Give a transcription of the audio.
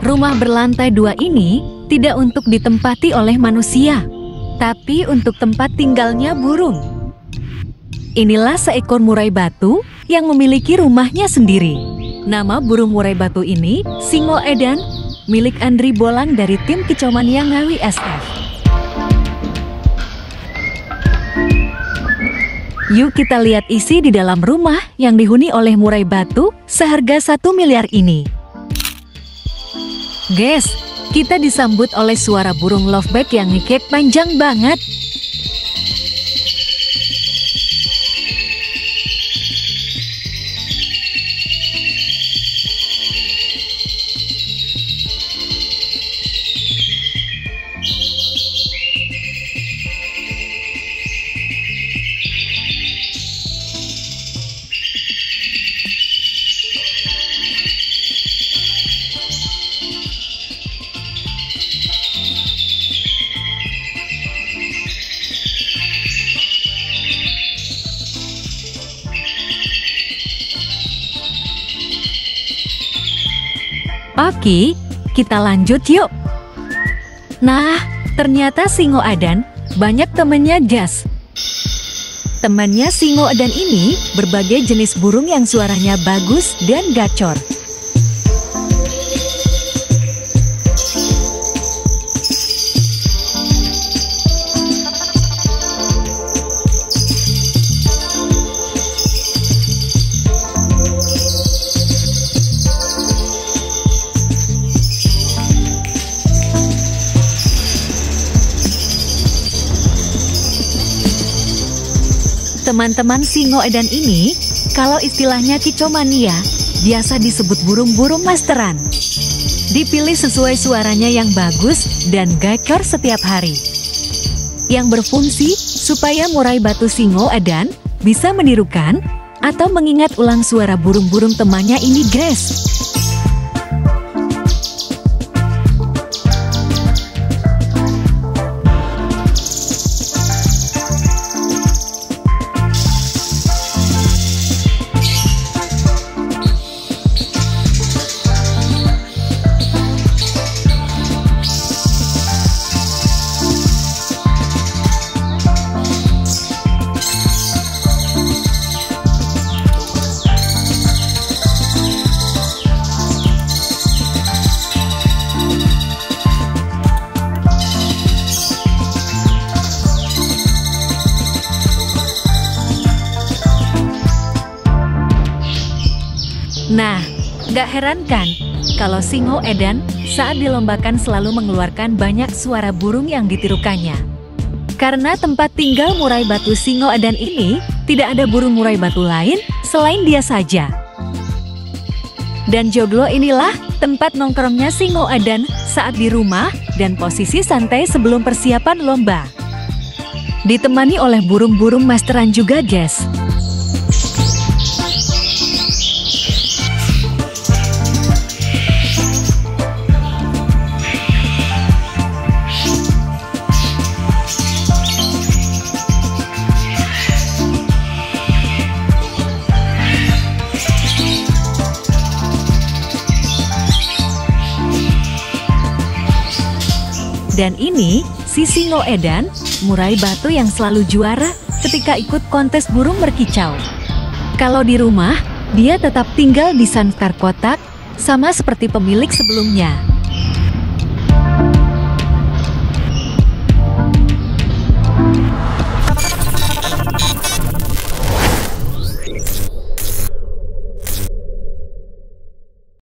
Rumah berlantai dua ini tidak untuk ditempati oleh manusia, tapi untuk tempat tinggalnya burung. Inilah seekor murai batu yang memiliki rumahnya sendiri. Nama burung murai batu ini Singo Edan, milik Andri Bolang dari tim Kicomania Ngawi SF. Yuk kita lihat isi di dalam rumah yang dihuni oleh murai batu seharga satu miliar ini. Guys, kita disambut oleh suara burung lovebird yang ngikek panjang banget. Oke, kita lanjut yuk. Nah, ternyata Singo Adan banyak temannya Jas. Temannya Singo Adan ini berbagai jenis burung yang suaranya bagus dan gacor. Teman-teman Singo Edan ini, kalau istilahnya kicomania, biasa disebut burung-burung masteran. Dipilih sesuai suaranya yang bagus dan gacor setiap hari. Yang berfungsi supaya murai batu Singo Edan bisa menirukan atau mengingat ulang suara burung-burung temannya ini guys. Nah, gak heran kan kalau Singo Edan saat dilombakan selalu mengeluarkan banyak suara burung yang ditirukannya. Karena tempat tinggal murai batu Singo Edan ini tidak ada burung murai batu lain selain dia saja. Dan joglo inilah tempat nongkrongnya Singo Edan saat di rumah dan posisi santai sebelum persiapan lomba. Ditemani oleh burung-burung masteran juga, Jess. Dan ini, si Singo Edan, murai batu yang selalu juara ketika ikut kontes burung berkicau. Kalau di rumah, dia tetap tinggal di sangkar kotak, sama seperti pemilik sebelumnya.